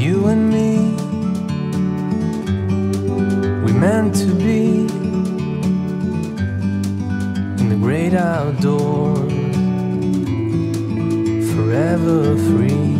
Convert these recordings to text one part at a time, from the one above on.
you and me. We meant to be in the great outdoors, forever free.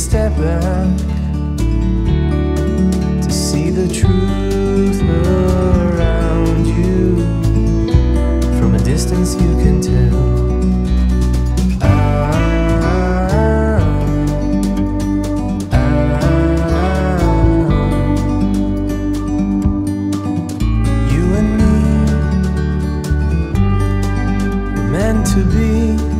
step back to see the truth around you. From a distance, you can tell. You and me meant to be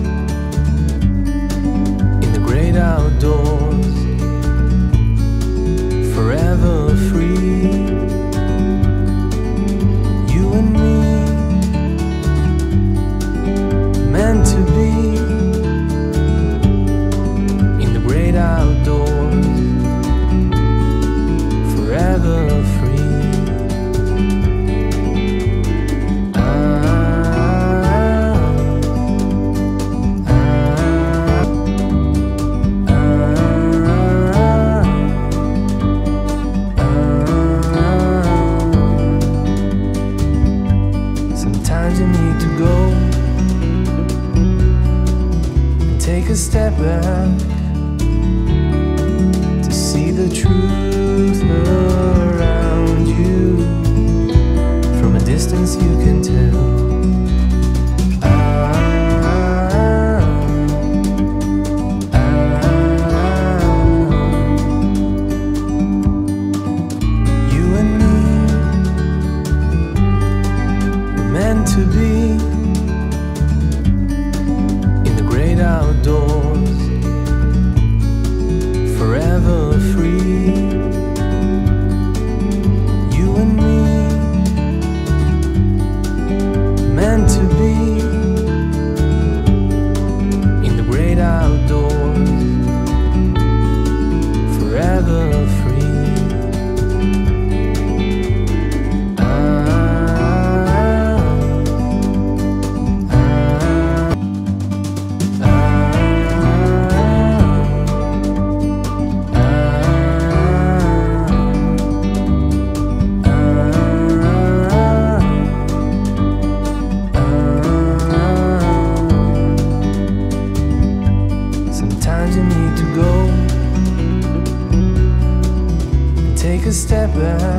a